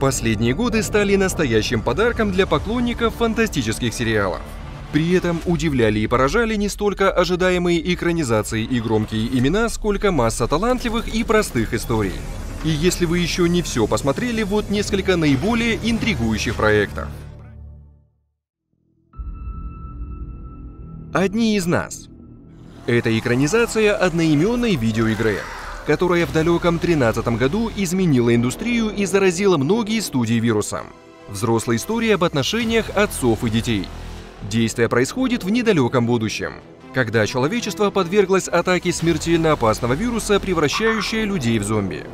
Последние годы стали настоящим подарком для поклонников фантастических сериалов. При этом удивляли и поражали не столько ожидаемые экранизации и громкие имена, сколько масса талантливых и простых историй. И если вы еще не все посмотрели, вот несколько наиболее интригующих проектов. Одни из нас. Это экранизация одноименной видеоигры, которая в далеком 13 году изменила индустрию и заразила многие студии вирусом. Взрослая история об отношениях отцов и детей – Действие происходит в недалеком будущем, когда человечество подверглось атаке смертельно опасного вируса, превращающего людей в зомби.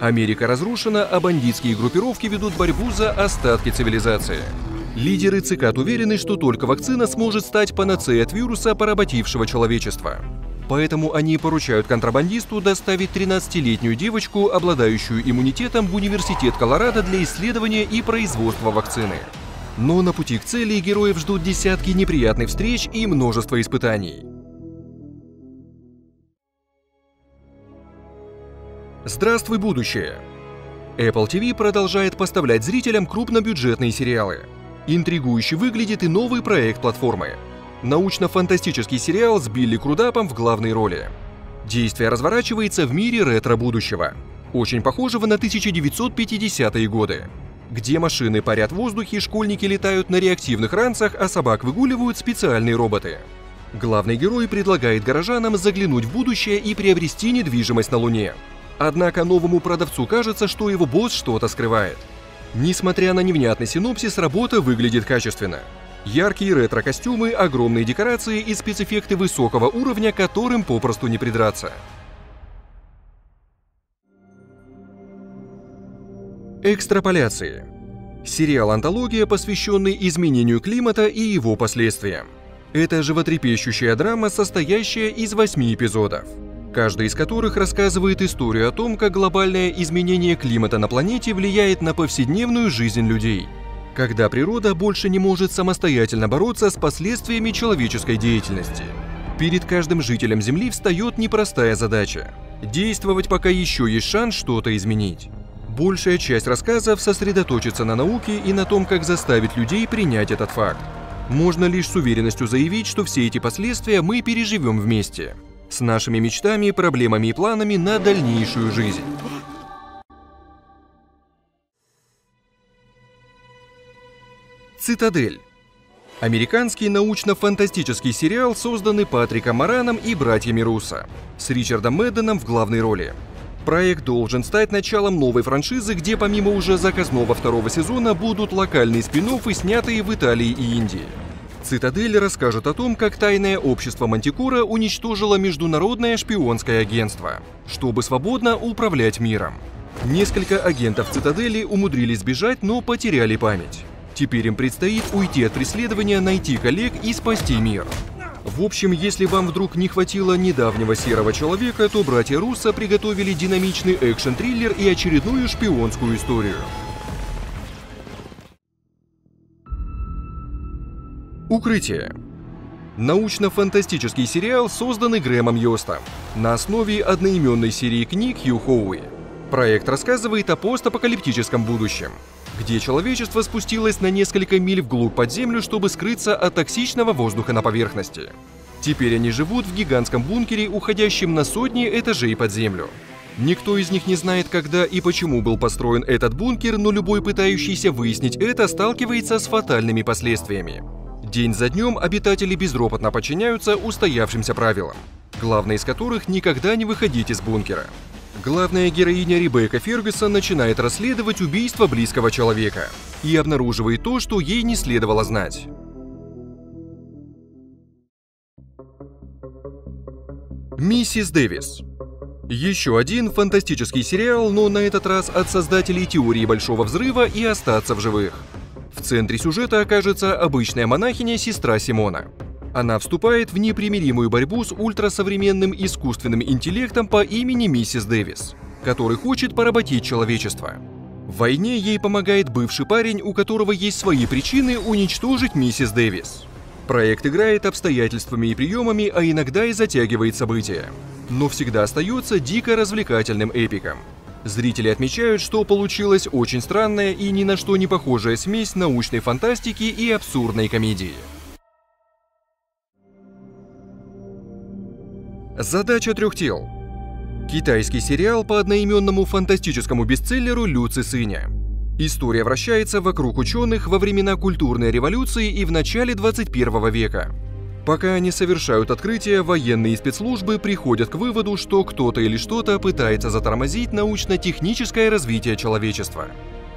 Америка разрушена, а бандитские группировки ведут борьбу за остатки цивилизации. Лидеры ЦИКАД уверены, что только вакцина сможет стать панацеей от вируса, поработившего человечество. Поэтому они поручают контрабандисту доставить 13-летнюю девочку, обладающую иммунитетом, в университет Колорадо для исследования и производства вакцины. Но на пути к цели героев ждут десятки неприятных встреч и множество испытаний. Здравствуй, будущее! Apple TV продолжает поставлять зрителям крупнобюджетные сериалы. Интригующе выглядит и новый проект платформы. Научно-фантастический сериал с Билли Крудапом в главной роли. Действие разворачивается в мире ретро-будущего, очень похожего на 1950-е годы где машины парят в воздухе, школьники летают на реактивных ранцах, а собак выгуливают специальные роботы. Главный герой предлагает горожанам заглянуть в будущее и приобрести недвижимость на Луне. Однако новому продавцу кажется, что его босс что-то скрывает. Несмотря на невнятный синопсис, работа выглядит качественно. Яркие ретро-костюмы, огромные декорации и спецэффекты высокого уровня, которым попросту не придраться. Экстраполяции. Сериал-антология, посвященный изменению климата и его последствиям. Это животрепещущая драма, состоящая из восьми эпизодов, каждый из которых рассказывает историю о том, как глобальное изменение климата на планете влияет на повседневную жизнь людей, когда природа больше не может самостоятельно бороться с последствиями человеческой деятельности. Перед каждым жителем Земли встает непростая задача – действовать, пока еще есть шанс что-то изменить. Большая часть рассказов сосредоточится на науке и на том, как заставить людей принять этот факт. Можно лишь с уверенностью заявить, что все эти последствия мы переживем вместе. С нашими мечтами, проблемами и планами на дальнейшую жизнь. Цитадель. Американский научно-фантастический сериал, созданный Патриком Мараном и братьями Руссо, с Ричардом Мэдденом в главной роли. Проект должен стать началом новой франшизы, где помимо уже заказного второго сезона будут локальные спин снятые в Италии и Индии. Цитадель расскажет о том, как тайное общество Мантикора уничтожило международное шпионское агентство, чтобы свободно управлять миром. Несколько агентов Цитадели умудрились сбежать, но потеряли память. Теперь им предстоит уйти от преследования, найти коллег и спасти мир. В общем, если вам вдруг не хватило недавнего серого человека, то братья Руссо приготовили динамичный экшен-триллер и очередную шпионскую историю. Укрытие. Научно-фантастический сериал, созданный Грэмом Йостом на основе одноименной серии книг Хью Хоуи. Проект рассказывает о постапокалиптическом будущем, где человечество спустилось на несколько миль вглубь под землю, чтобы скрыться от токсичного воздуха на поверхности. Теперь они живут в гигантском бункере, уходящем на сотни этажей под землю. Никто из них не знает, когда и почему был построен этот бункер, но любой пытающийся выяснить это сталкивается с фатальными последствиями. День за днем обитатели безропотно подчиняются устоявшимся правилам, главное из которых никогда не выходить из бункера. Главная героиня Ребекка Фергюсон начинает расследовать убийство близкого человека и обнаруживает то, что ей не следовало знать. Миссис Дэвис еще один фантастический сериал, но на этот раз от создателей теории Большого Взрыва и остаться в живых. В центре сюжета окажется обычная монахиня сестра Симона. Она вступает в непримиримую борьбу с ультрасовременным искусственным интеллектом по имени Миссис Дэвис, который хочет поработить человечество. В войне ей помогает бывший парень, у которого есть свои причины уничтожить миссис Дэвис. Проект играет обстоятельствами и приемами, а иногда и затягивает события, но всегда остается дико развлекательным эпиком. Зрители отмечают, что получилась очень странная и ни на что не похожая смесь научной фантастики и абсурдной комедии. Задача трех тел. Китайский сериал по одноименному фантастическому бестселлеру Лю Цисыня. История вращается вокруг ученых во времена культурной революции и в начале 21 века. Пока они совершают открытия, военные спецслужбы приходят к выводу, что кто-то или что-то пытается затормозить научно-техническое развитие человечества.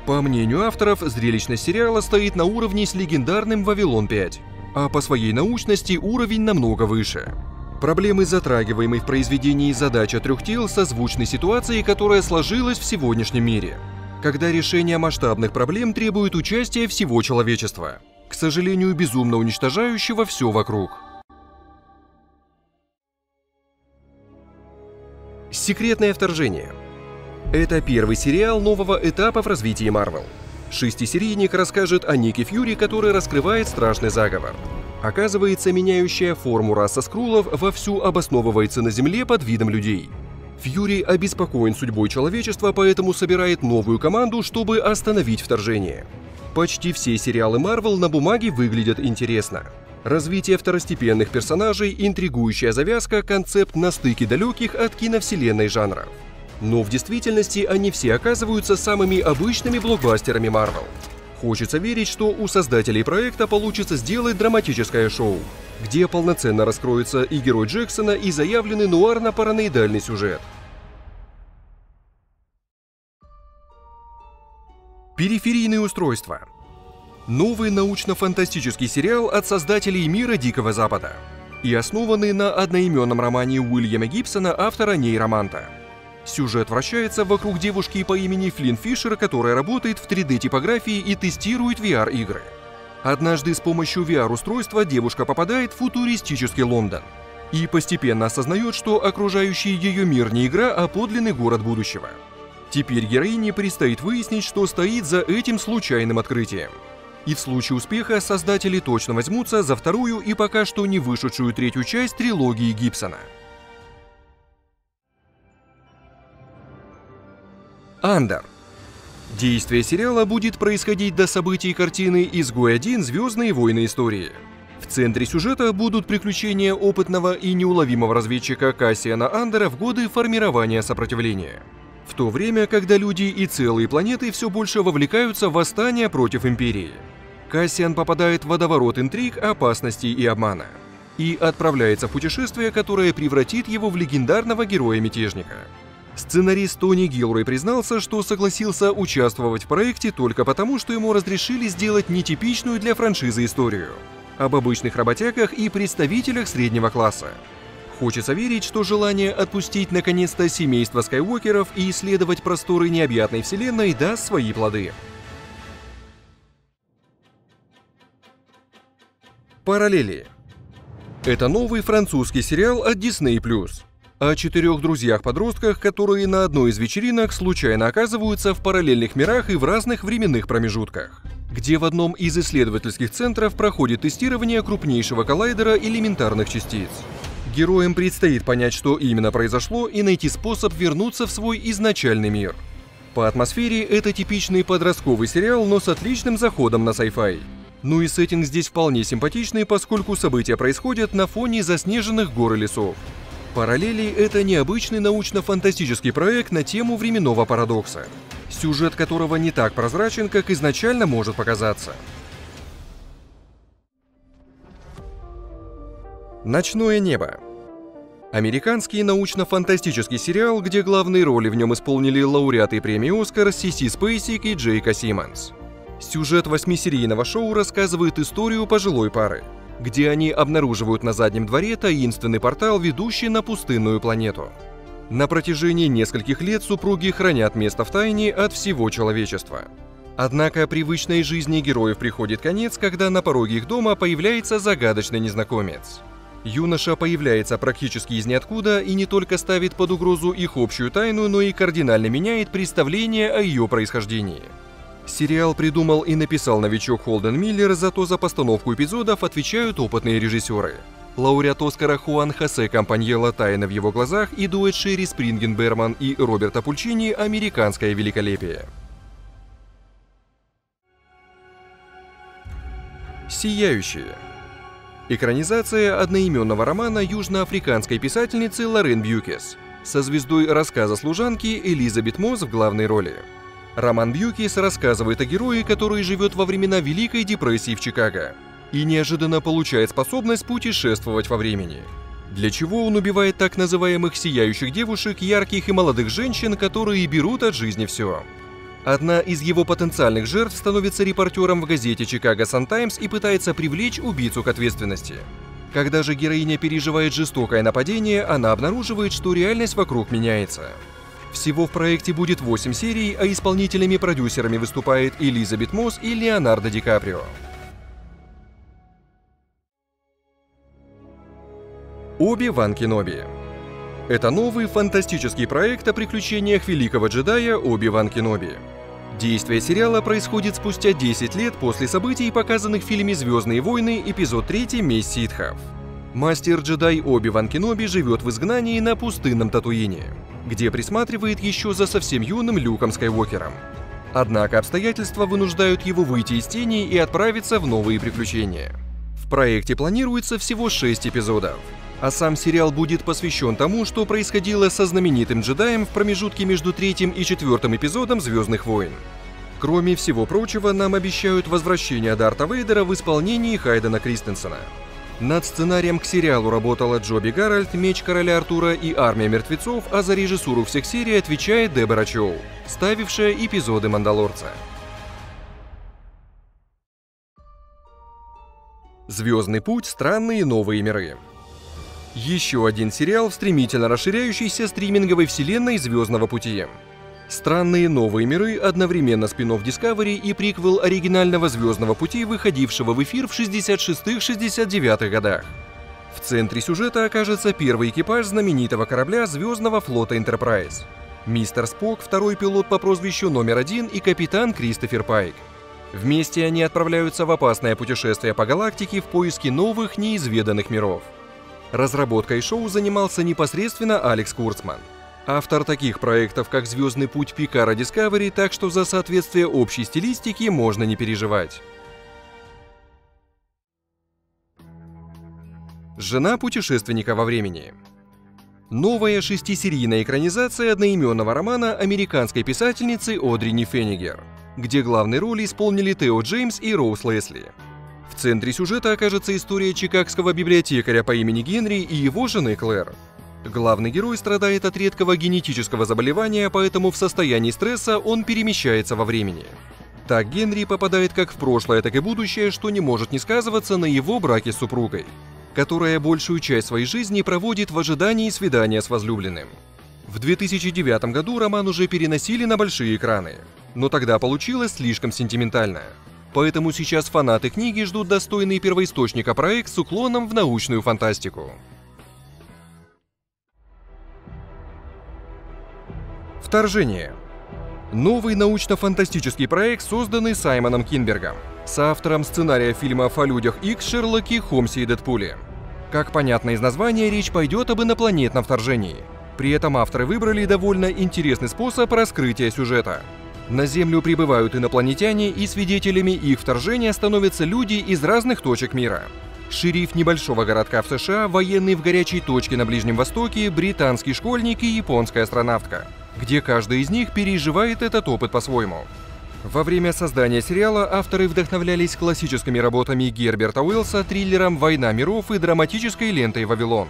По мнению авторов, зрелищность сериала стоит на уровне с легендарным «Вавилон-5», а по своей научности уровень намного выше. Проблемы, затрагиваемые в произведении «Задача трех тел» созвучны ситуации, которая сложилась в сегодняшнем мире, когда решение масштабных проблем требует участия всего человечества – к сожалению, безумно уничтожающего все вокруг. Секретное вторжение. Это первый сериал нового этапа в развитии Марвел. Шестисерийник расскажет о Нике Фьюри, который раскрывает страшный заговор. Оказывается, меняющая форму раса скрулов вовсю обосновывается на Земле под видом людей. Фьюри обеспокоен судьбой человечества, поэтому собирает новую команду, чтобы остановить вторжение. Почти все сериалы Marvel на бумаге выглядят интересно. Развитие второстепенных персонажей, интригующая завязка, концепт на стыке далеких от киновселенной жанров. Но в действительности они все оказываются самыми обычными блокбастерами Marvel. Хочется верить, что у создателей проекта получится сделать драматическое шоу, где полноценно раскроется и герой Джексона, и заявленный нуарно-параноидальный сюжет. Периферийные устройства. Новый научно-фантастический сериал от создателей мира Дикого Запада и основанный на одноименном романе Уильяма Гибсона, автора нейроманта. Сюжет вращается вокруг девушки по имени Флинн Фишер, которая работает в 3D-типографии и тестирует VR-игры. Однажды с помощью VR-устройства девушка попадает в футуристический Лондон и постепенно осознает, что окружающий ее мир не игра, а подлинный город будущего – Теперь героине предстоит выяснить, что стоит за этим случайным открытием. И в случае успеха создатели точно возьмутся за вторую и пока что не вышедшую третью часть трилогии Гибсона. Андер. Действие сериала будет происходить до событий картины «Изгой-1. Звездные войны истории». В центре сюжета будут приключения опытного и неуловимого разведчика Кассиана Андера в годы формирования сопротивления. В то время, когда люди и целые планеты все больше вовлекаются в восстание против Империи. Кассиан попадает в водоворот интриг, опасностей и обмана. И отправляется в путешествие, которое превратит его в легендарного героя-мятежника. Сценарист Тони Гилрой признался, что согласился участвовать в проекте только потому, что ему разрешили сделать нетипичную для франшизы историю об обычных работягах и представителях среднего класса. Хочется верить, что желание отпустить наконец-то семейство Скайуокеров и исследовать просторы необъятной вселенной даст свои плоды. Параллели. Это новый французский сериал от Disney+. О четырех друзьях-подростках, которые на одной из вечеринок случайно оказываются в параллельных мирах и в разных временных промежутках где в одном из исследовательских центров проходит тестирование крупнейшего коллайдера элементарных частиц. Героям предстоит понять, что именно произошло, и найти способ вернуться в свой изначальный мир. По атмосфере это типичный подростковый сериал, но с отличным заходом на sci-fi. Ну и сеттинг здесь вполне симпатичный, поскольку события происходят на фоне заснеженных гор и лесов. Параллели — это необычный научно-фантастический проект на тему временного парадокса, сюжет которого не так прозрачен, как изначально может показаться. Ночное небо. Американский научно-фантастический сериал, где главные роли в нем исполнили лауреаты премии «Оскар» Сиси Спейсик и Джейка Симмонс. Сюжет восьмисерийного шоу рассказывает историю пожилой пары, где они обнаруживают на заднем дворе таинственный портал, ведущий на пустынную планету. На протяжении нескольких лет супруги хранят место в тайне от всего человечества. Однако привычной жизни героев приходит конец, когда на пороге их дома появляется загадочный незнакомец – Юноша появляется практически из ниоткуда и не только ставит под угрозу их общую тайну, но и кардинально меняет представление о ее происхождении. Сериал придумал и написал новичок Холден Миллер, зато за постановку эпизодов отвечают опытные режиссеры. Лауреат Оскара Хуан Хосе Компаньело «Тайна в его глазах» и дуэт Шерри Спрингенберман и Роберта Пульчини «Американское великолепие». «Сияющие» Экранизация одноименного романа южноафриканской писательницы Лорен Бьюкес со звездой рассказа служанки Элизабет Мосс в главной роли. Роман Бьюкис рассказывает о герое, который живет во времена Великой депрессии в Чикаго и неожиданно получает способность путешествовать во времени. Для чего он убивает так называемых сияющих девушек, ярких и молодых женщин, которые берут от жизни все. Одна из его потенциальных жертв становится репортером в газете «Чикаго Сан-Таймс» и пытается привлечь убийцу к ответственности. Когда же героиня переживает жестокое нападение, она обнаруживает, что реальность вокруг меняется. Всего в проекте будет 8 серий, а исполнителями-продюсерами выступает Элизабет Мосс и Леонардо Ди Каприо. Оби-Ван Кеноби Это новый фантастический проект о приключениях великого джедая Оби-Ван Кеноби. Действие сериала происходит спустя 10 лет после событий, показанных в фильме «Звездные войны» эпизод 3 «Месть ситхов». Мастер-джедай Оби-Ван Кеноби живет в изгнании на пустынном Татуине, где присматривает еще за совсем юным Люком Скайуокером. Однако обстоятельства вынуждают его выйти из тени и отправиться в новые приключения. В проекте планируется всего 6 эпизодов, а сам сериал будет посвящен тому, что происходило со знаменитым джедаем в промежутке между третьим и четвертым эпизодом «Звездных войн». Кроме всего прочего, нам обещают возвращение Дарта Вейдера в исполнении Хайдена Кристенсена. Над сценарием к сериалу работала Джоби Гарольд, Меч Короля Артура и Армия мертвецов, а за режиссуру всех серий отвечает Дебора Чоу, ставившая эпизоды «Мандалорца». Звездный путь. Странные новые миры. Еще один сериал в стремительно расширяющейся стриминговой вселенной Звездного пути. Странные новые миры одновременно спин Discovery и приквел оригинального Звездного пути, выходившего в эфир в 66-69 годах. В центре сюжета окажется первый экипаж знаменитого корабля Звездного флота Enterprise. Мистер Спок, второй пилот по прозвищу номер один и капитан Кристофер Пайк. Вместе они отправляются в опасное путешествие по галактике в поиске новых неизведанных миров. Разработкой шоу занимался непосредственно Алекс Курцман. Автор таких проектов, как «Звездный путь Пикара Discovery», так что за соответствие общей стилистике можно не переживать. Жена путешественника во времени. Новая шестисерийная экранизация одноименного романа американской писательницы Одри Нифенигер, где главные роли исполнили Тео Джеймс и Роуз Лесли. В центре сюжета окажется история чикагского библиотекаря по имени Генри и его жены Клэр. Главный герой страдает от редкого генетического заболевания, поэтому в состоянии стресса он перемещается во времени. Так Генри попадает как в прошлое, так и будущее, что не может не сказываться на его браке с супругой, которая большую часть своей жизни проводит в ожидании свидания с возлюбленным. В 2009 году роман уже переносили на большие экраны, но тогда получилось слишком сентиментально – Поэтому сейчас фанаты книги ждут достойный первоисточника проект с уклоном в научную фантастику. Вторжение. Новый научно-фантастический проект, созданный Саймоном Кинбергом, соавтором сценария фильмов о людях Икс, Шерлоке, Холмсе и Дэдпуле. Как понятно из названия, речь пойдет об инопланетном вторжении. При этом авторы выбрали довольно интересный способ раскрытия сюжета – на Землю прибывают инопланетяне, и свидетелями их вторжения становятся люди из разных точек мира. Шериф небольшого городка в США, военный в горячей точке на Ближнем Востоке, британский школьник и японская астронавтка, где каждый из них переживает этот опыт по-своему. Во время создания сериала авторы вдохновлялись классическими работами Герберта Уэллса, триллером «Война миров» и драматической лентой «Вавилон».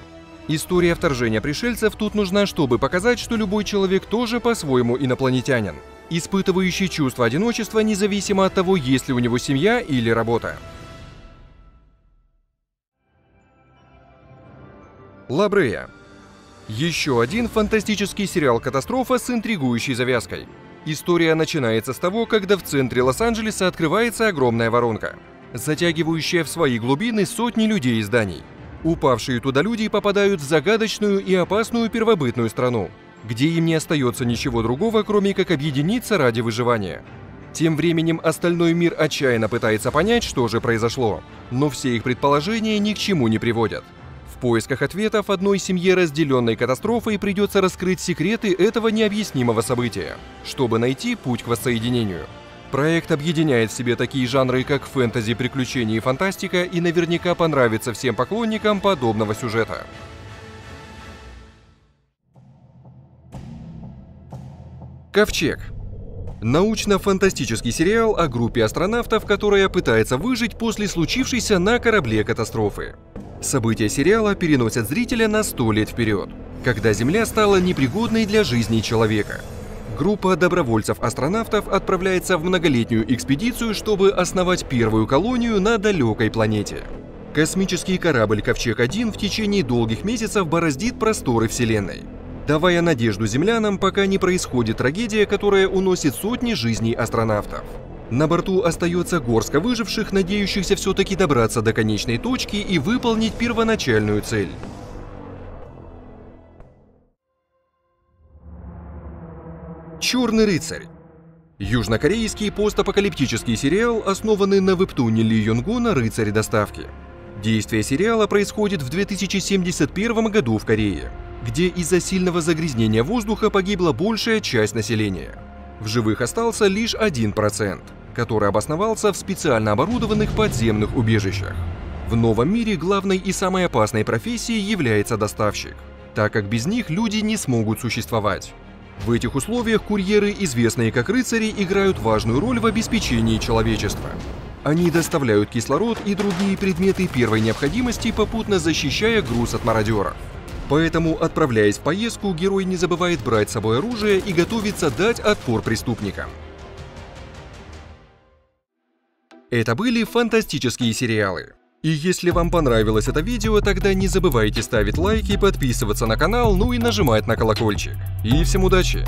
История вторжения пришельцев тут нужна, чтобы показать, что любой человек тоже по-своему инопланетянин – испытывающий чувство одиночества независимо от того, есть ли у него семья или работа. Лабрея. Еще один фантастический сериал «Катастрофа» с интригующей завязкой. История начинается с того, когда в центре Лос-Анджелеса открывается огромная воронка, затягивающая в свои глубины сотни людей и зданий. Упавшие туда люди попадают в загадочную и опасную первобытную страну, где им не остается ничего другого, кроме как объединиться ради выживания. Тем временем остальной мир отчаянно пытается понять, что же произошло, но все их предположения ни к чему не приводят. Поисках ответов одной семье, разделенной катастрофой, придется раскрыть секреты этого необъяснимого события, чтобы найти путь к воссоединению. Проект объединяет в себе такие жанры, как фэнтези, приключения и фантастика, и наверняка понравится всем поклонникам подобного сюжета. Ковчег. Научно-фантастический сериал о группе астронавтов, которая пытается выжить после случившейся на корабле катастрофы. События сериала переносят зрителя на сто лет вперед, когда Земля стала непригодной для жизни человека. Группа добровольцев-астронавтов отправляется в многолетнюю экспедицию, чтобы основать первую колонию на далекой планете. Космический корабль «Ковчег-1» в течение долгих месяцев бороздит просторы Вселенной – давая надежду землянам, пока не происходит трагедия, которая уносит сотни жизней астронавтов. На борту остается горстка выживших, надеющихся все-таки добраться до конечной точки и выполнить первоначальную цель. Черный рыцарь Южнокорейский постапокалиптический сериал, основанный на вебтуне Ли Юнгона «Рыцарь доставки». Действие сериала происходит в 2071 году в Корее где из-за сильного загрязнения воздуха погибла большая часть населения. В живых остался лишь 1%, который обосновался в специально оборудованных подземных убежищах. В новом мире главной и самой опасной профессией является доставщик, так как без них люди не смогут существовать. В этих условиях курьеры, известные как рыцари, играют важную роль в обеспечении человечества. Они доставляют кислород и другие предметы первой необходимости, попутно защищая груз от мародеров. Поэтому, отправляясь в поездку, герой не забывает брать с собой оружие и готовится дать отпор преступникам. Это были фантастические сериалы. И если вам понравилось это видео, тогда не забывайте ставить лайки, подписываться на канал, ну и нажимать на колокольчик. И всем удачи!